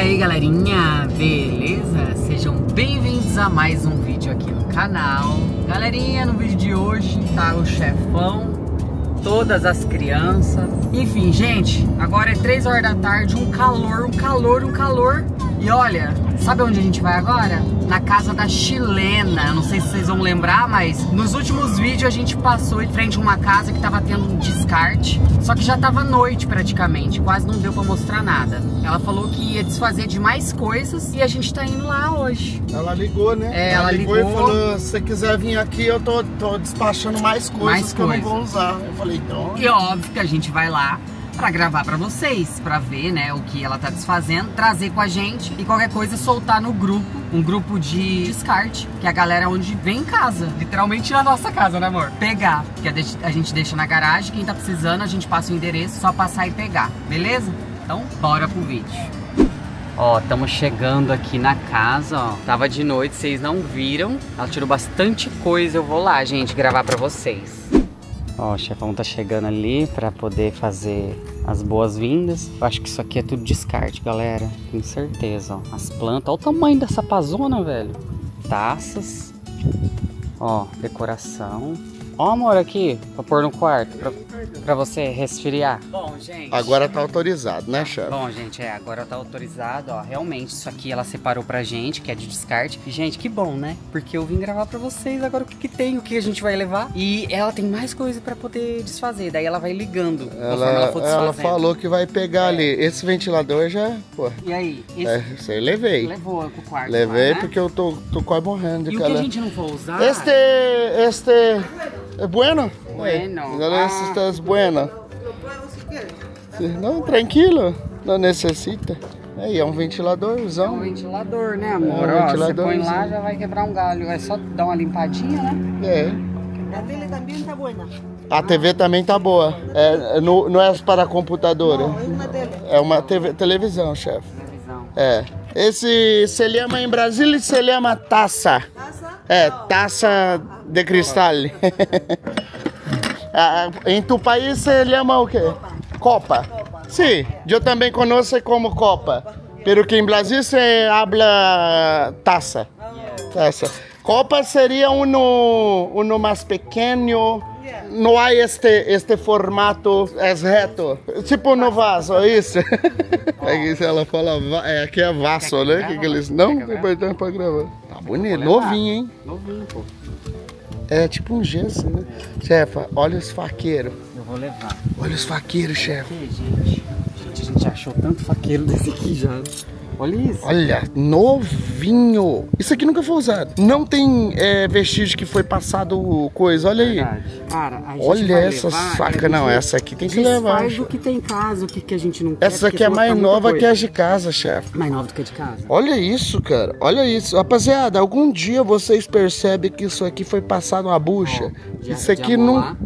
aí galerinha, beleza? Sejam bem-vindos a mais um vídeo aqui no canal. Galerinha, no vídeo de hoje tá o chefão, todas as crianças. Enfim, gente, agora é 3 horas da tarde, um calor, um calor, um calor. E olha, sabe onde a gente vai agora? Na casa da chilena, não sei se vocês vão lembrar, mas nos últimos vídeos a gente passou em frente a uma casa que tava tendo um descarte Só que já tava noite praticamente, quase não deu pra mostrar nada Ela falou que ia desfazer de mais coisas e a gente tá indo lá hoje Ela ligou, né? É, ela ligou. e falou: se você quiser vir aqui, eu tô, tô despachando mais coisas Mais que eu não coisa. vou usar. Eu falei, então. E óbvio que a gente vai lá pra gravar pra vocês, pra ver, né, o que ela tá desfazendo, trazer com a gente e qualquer coisa soltar no grupo, um grupo de descarte, que é a galera onde vem em casa, literalmente na nossa casa, né, amor? Pegar, que a gente deixa na garagem, quem tá precisando, a gente passa o endereço, só passar e pegar, beleza? Então, bora pro vídeo. Ó, estamos chegando aqui na casa, ó. Tava de noite, vocês não viram. Ela tirou bastante coisa, eu vou lá, gente, gravar pra vocês. Ó, o chefão tá chegando ali pra poder fazer as boas-vindas. Eu acho que isso aqui é tudo descarte, galera. Tenho certeza, ó. As plantas, olha o tamanho dessa pazona, velho. Taças. Ó, decoração. Ó, amor, aqui, pra pôr no quarto, pra, pra você resfriar. Bom, gente. Agora tá autorizado, né, chefe? Bom, gente, é, agora tá autorizado, ó. Realmente, isso aqui ela separou pra gente, que é de descarte. E, gente, que bom, né? Porque eu vim gravar pra vocês agora o que, que tem, o que a gente vai levar. E ela tem mais coisa pra poder desfazer. Daí ela vai ligando. conforme Ela, ela for ela falou que vai pegar ali. Esse ventilador já. Pô, E aí? Esse é, isso aí levei. levou pro quarto. Levei lá, né? porque eu tô, tô quase morrendo de E o que a gente não for usar. Este. Este. É bueno? Bueno. É, Ah. Sí, Não, tranquilo. Não necessita. Aí, é um É um ventiladorzão. ventilador, né, amor? É um Ó, você põe lá, já vai quebrar um galho. É só dar uma limpadinha, né? É. La tele también está buena. A TV também tá boa. É, não, não é para computadora. Tele. É uma TV, televisão, chefe. Televisão. É. Esse se chama em Brasília se chama taça. Taza. É, taça de cristal. Ah, em tu país se chama o quê? Copa. Sim, eu também conheço como copa. Pero que em Brasil se habla taça. Taça. Copa seria uno, uno mais pequeno. Não há este, este formato é reto. Tipo no vaso, é isso? Aqui se ela fala, va- é, aqui é vaso, né? Que que eles, não, tem pra gravar. Tá bonito, levar. novinho, hein? Novinho, pô. É tipo um gesso, né? Chefa, olha os faqueiros. Eu vou levar. Olha os faqueiros, chefe. Gente. Gente, a gente achou tanto faqueiro desse aqui já. Olha isso. Olha, novinho. Isso aqui nunca foi usado. Não tem é, vestígio que foi passado coisa. Olha aí. Verdade. Cara, a gente Olha essa levar, saca. a Não, essa aqui tem que levar. Desfaz o que tem em casa, o que, que a gente não quer. Essa aqui é mais nova que as de casa, chefe. Mais nova do que a de casa. Olha isso, cara. Olha isso. Rapaziada, algum dia vocês percebem que isso aqui foi passado uma bucha? De- isso aqui não.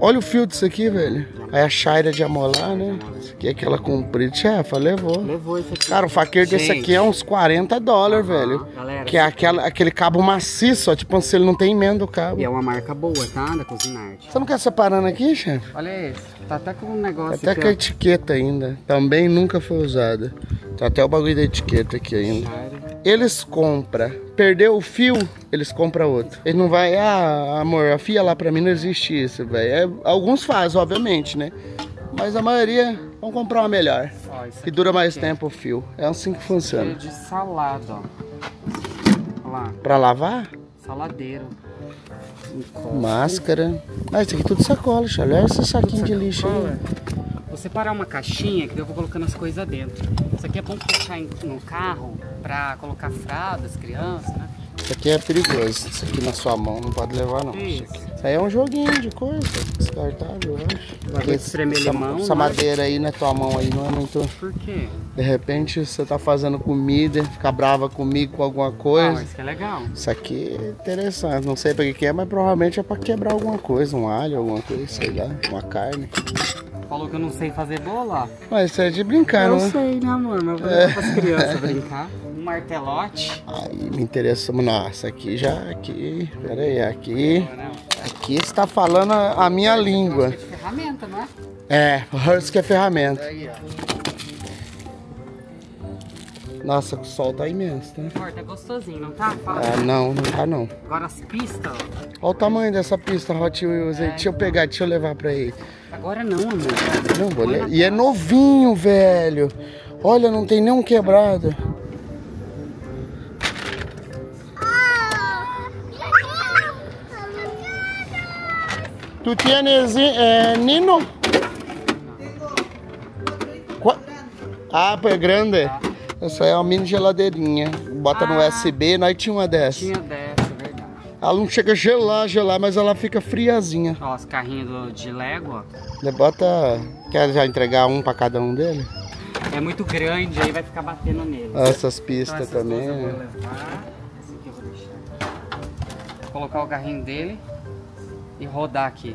Olha o fio disso aqui, velho. Aí a chaira de amolar, né? Isso aqui é aquela comprida. Chefa, levou. Levou isso aqui. Cara, o faqueiro desse Gente. aqui é uns 40 dólares, velho. galera, Que é aquela, aquele cabo maciço, ó. Tipo, se ele não tem emenda o cabo. E é uma marca boa, tá? Da Cusinarte. Você não quer separando aqui, chefe? Olha esse. Tá até com um negócio Até aqui, com a etiqueta ainda. Também nunca foi usada. Tá até o bagulho da etiqueta aqui ainda. Eles compram. Perdeu o fio, eles compram outro. Eles não vai, ah, amor, afia lá pra mim, não existe isso, velho. É, alguns fazem, obviamente, né? Mas a maioria vão comprar uma melhor. Ó, Que dura mais é tempo o fio. É assim que funciona. de salada, ó. Lá. Pra lavar, Saladeiro. Copo. máscara. Ah, isso aqui é tudo sacola, chefe. Olha esse saquinho de lixo aí. Vou separar uma caixinha que eu vou colocando as coisas dentro. Isso aqui é bom em- no carro pra colocar fraldas, crianças, né? Isso aqui é perigoso. Isso aqui na sua mão não pode levar, não. Isso, Isso. aí é um joguinho de coisa, descartável, eu acho. De espremer essa, limão, essa né? madeira aí na tua mão aí não é muito. Por quê? De repente você tá fazendo comida, fica brava comigo com alguma Ah, coisa. isso que é legal. Isso aqui é interessante, não sei pra que que é, mas provavelmente é pra quebrar alguma coisa, um alho, alguma coisa, sei lá, uma carne. Falou que eu não sei fazer bola. Mas isso é de brincar, eu não é? sei, né, amor? Mas eu vou levar pras crianças brincar. Um martelote. Aí me interessa. Nossa, aqui já, aqui. Pera aí, aqui. Aqui está falando a, a minha língua. É ferramenta, não é? É, que é ferramenta. Aí. Nossa, o sol tá imenso, tá? Amor, tá gostosinho, não tá? Fala. Ah, não, não tá não. Agora as pistas, ó. Olha o tamanho dessa pista Hot Wheels aí. Deixa eu pegar, deixa eu levar pra ele. Agora não, amor. Não, vou Põe le... na E é novinho, velho. Olha, não tem nenhum quebrado. Tu tienes eh, Nino? Ah, é grande. Essa é uma mini geladeirinha. Bota no Ah. USB, nós tinha uma dessa. Tinha dessa, é verdade. Ela não chega a gelar, gelar, mas ela fica friazinha. Ó, os carrinhos de Lego, ó. Bota. Quer já entregar um pra cada um dele? É muito grande, aí vai ficar batendo nele. Essas Então pistas essas também. eu vou né? levar. Esse aqui eu vou deixar. Vou colocar o carrinho dele e rodar aqui.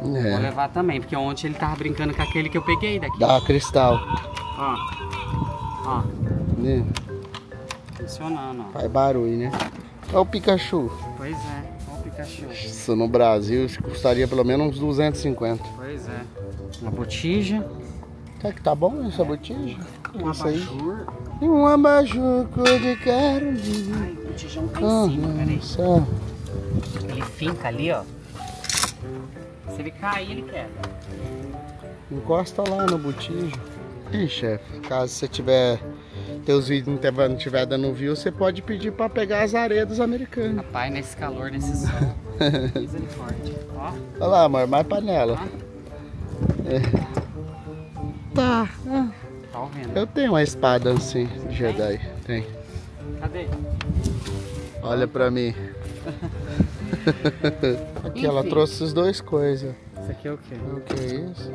Vou É. levar também, porque ontem ele tava brincando com aquele que eu peguei daqui. Dá cristal. Ó. Ó, Né? funcionando, ó. Faz barulho, né? Olha o Pikachu. Pois é, ó o Pikachu. Isso no Brasil custaria pelo menos uns 250. Pois é. Uma botija. Será que tá bom essa botija? Um Isso aí. abajur. E um abajur cor de Carolina. Ai, o botijão tá Ah, em cima, peraí. Ele finca ali, ó. Se ele cair, ele quebra. Encosta lá no botija. Ih, chefe, caso você tiver. Teus vídeos não tiver, não tiver dando view, você pode pedir pra pegar as areias dos americanos. Rapaz, nesse calor, nesse sol. Misericórdia. Ó, Olha lá, amor, mais panela. Tá. Tá. tá ouvindo. Eu tenho uma espada assim, Jedi. Tem. Cadê? Olha pra mim. Aqui ela Enfim. trouxe as duas coisas. Isso aqui é o quê? O que é isso?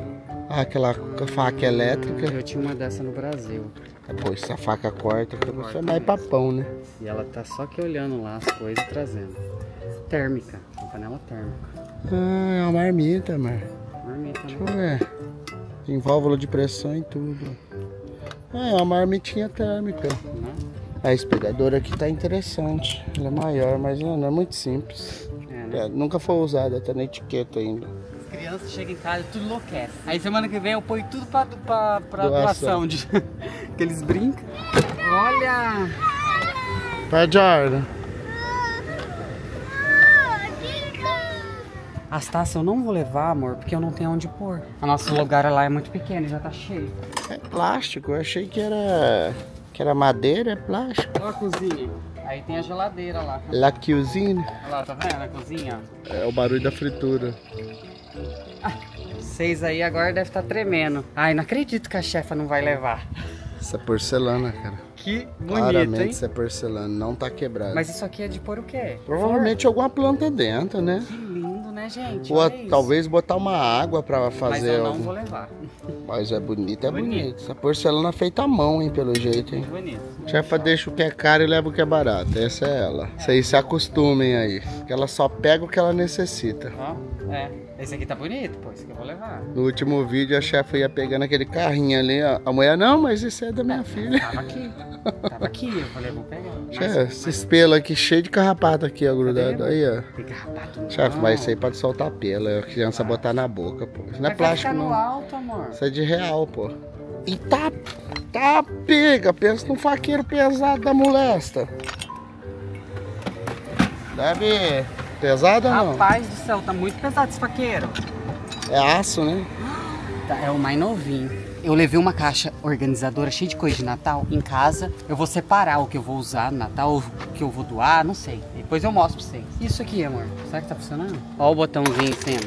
Ah, aquela faca elétrica. Eu tinha uma dessa no Brasil. Pô, essa faca corta, que você é mais papão, né? E ela tá só que olhando lá as coisas e trazendo. Térmica. Uma panela térmica. Ah, é uma marmita, amor. Marmita, Deixa né? eu ver. Tem válvula de pressão e tudo. Ah, é uma marmitinha térmica. A espelhadora aqui tá interessante. Ela é maior, mas não é muito simples. É, né? É, nunca foi usada, tá na etiqueta ainda. As crianças chegam em casa tudo enlouquece. Aí semana que vem eu ponho tudo pra, pra, pra Doação. De... que eles brincam. Olha! A ordem. As taças eu não vou levar, amor, porque eu não tenho onde pôr. O nosso lugar lá é muito pequeno, já tá cheio. É plástico, eu achei que era. Que era madeira, é plástico. Olha a cozinha. Aí tem a geladeira lá. La cuisine Olha lá, tá vendo a cozinha? é o barulho da fritura. Vocês aí agora devem estar tremendo. Ai, não acredito que a chefa não vai levar. Isso é porcelana, cara. Que bonito, Claramente hein? isso é porcelana, não tá quebrado. Mas isso aqui é de pôr o quê? Provavelmente alguma planta dentro, né? Que lindo, né, gente? Ou talvez botar uma água pra Mas fazer. eu não algum- vou levar. Mas é bonito, é bonito. Bonito. Essa porcelana é feita à mão, hein, pelo jeito, hein. Bonito. Chefa deixa o que é caro e leva o que é barato. Essa é ela. Vocês se acostumem aí. Que ela só pega o que ela necessita. Ó, é. Esse aqui tá bonito, pô. Esse aqui eu vou levar. No último vídeo a chefa ia pegando aquele carrinho ali, ó. A mulher, não, mas isso é da minha filha. Tava aqui. Tava aqui. Eu falei, vou pegar. Mas, Chefe, esse pelo aqui cheio de carrapato aqui, ó, grudado. Cadê? Aí, ó. Tem carrapato não. Chefe, mas isso aí pode soltar pelo. É a criança botar na boca, pô. Isso não é plástico, ficar no não. alto, amor. Isso é de real, pô. E tá, tá pega, pensa num faqueiro pesado da molesta. Deve. Pesado ou não? Rapaz do céu, tá muito pesado esse faqueiro. É aço, né? Tá, é o mais novinho. Eu levei uma caixa organizadora cheia de coisa de Natal em casa. Eu vou separar o que eu vou usar no Natal, o que eu vou doar, não sei. Depois eu mostro pra vocês. Isso aqui, amor. Será que tá funcionando? Ó o botãozinho em cima.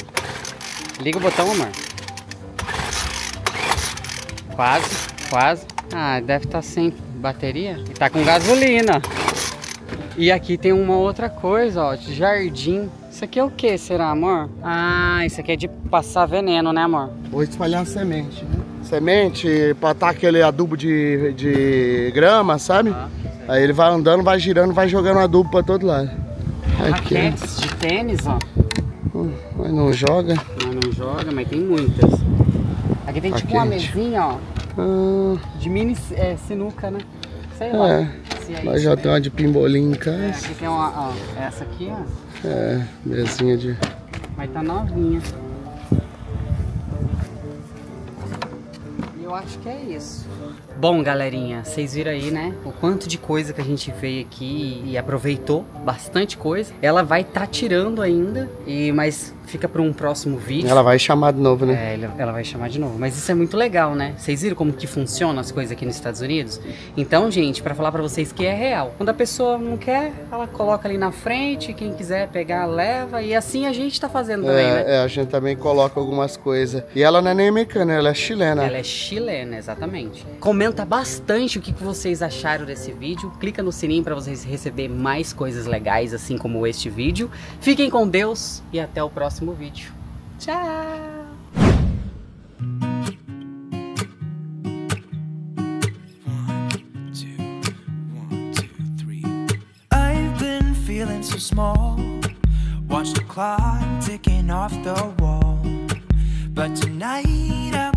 Liga o botão, amor. Quase, quase. Ah, deve estar sem bateria. E tá com gasolina. E aqui tem uma outra coisa, ó, de jardim. Isso aqui é o que, será, amor? Ah, isso aqui é de passar veneno, né, amor? Vou espalhar semente, né? Semente, botar aquele adubo de, de grama, sabe? Ah, Aí ele vai andando, vai girando, vai jogando adubo pra todo lado. Aqui, Raquetes de tênis, ó. ó. Mas não joga. Não, não joga, mas tem muitas. Aqui tem tipo uma mesinha, ó, Ah, de mini é, sinuca, né? Sei lá. é. é Nós já tem uma de pimbolim em É, casa. aqui tem uma, ó, essa aqui, ó, É, mesinha de. mas tá novinha. Acho que é isso. Bom, galerinha, vocês viram aí, né? O quanto de coisa que a gente veio aqui e aproveitou, bastante coisa. Ela vai estar tá tirando ainda, e mas fica para um próximo vídeo. Ela vai chamar de novo, né? É, ela vai chamar de novo. Mas isso é muito legal, né? Vocês viram como que funciona as coisas aqui nos Estados Unidos? Então, gente, para falar para vocês que é real. Quando a pessoa não quer, ela coloca ali na frente, quem quiser pegar, leva. E assim a gente tá fazendo também, é, né? É, a gente também coloca algumas coisas. E ela não é nem americana, ela é chilena. Ela é chilena, exatamente. Comenta bastante o que vocês acharam desse vídeo. Clica no sininho para vocês receber mais coisas legais, assim como este vídeo. Fiquem com Deus e até o próximo vídeo. Tchau! small. Watch the clock ticking off the wall. But tonight I'm